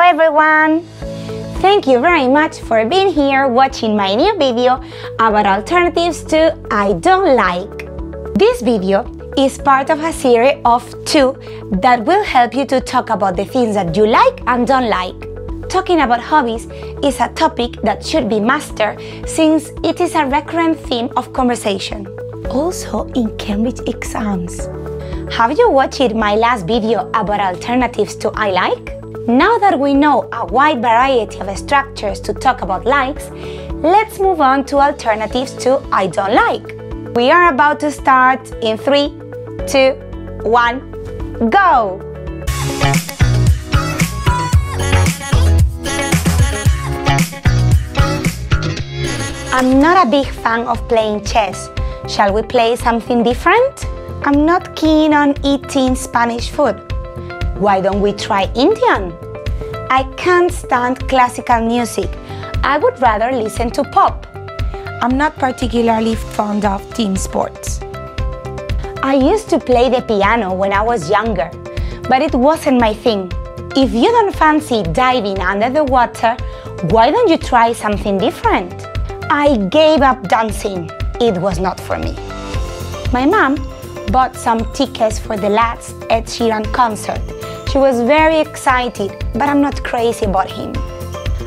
Hello everyone! Thank you very much for being here watching my new video about alternatives to I don't like. This video is part of a series of two that will help you to talk about the things that you like and don't like. Talking about hobbies is a topic that should be mastered since it is a recurrent theme of conversation. Also in Cambridge exams. Have you watched my last video about alternatives to I like? Now that we know a wide variety of structures to talk about likes, let's move on to alternatives to I don't like. We are about to start in 3, 2, 1, go! I'm not a big fan of playing chess. Shall we play something different? I'm not keen on eating Spanish food. Why don't we try Indian? I can't stand classical music. I would rather listen to pop. I'm not particularly fond of team sports. I used to play the piano when I was younger, but it wasn't my thing. If you don't fancy diving under the water, why don't you try something different? I gave up dancing. It was not for me. My mom bought some tickets for the last Ed Sheeran concert. She was very excited, but I'm not crazy about him.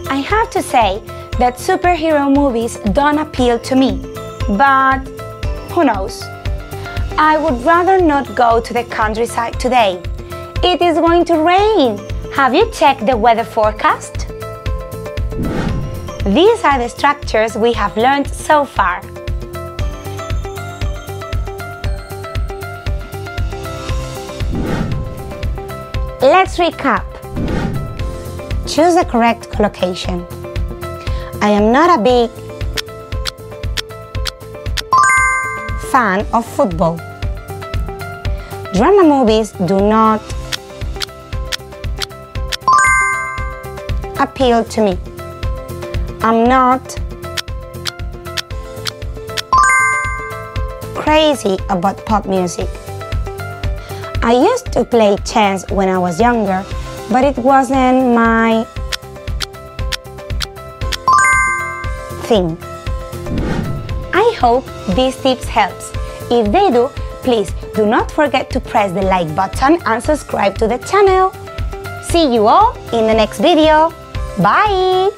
I have to say that superhero movies don't appeal to me, but who knows? I would rather not go to the countryside today. It is going to rain. Have you checked the weather forecast? These are the structures we have learned so far. Let's recap. Choose the correct collocation. I am not a big fan of football. Drama movies do not appeal to me. I'm not crazy about pop music. I used to play chess when I was younger, but it wasn't my thing. I hope these tips helps. If they do, please do not forget to press the like button and subscribe to the channel. See you all in the next video. Bye!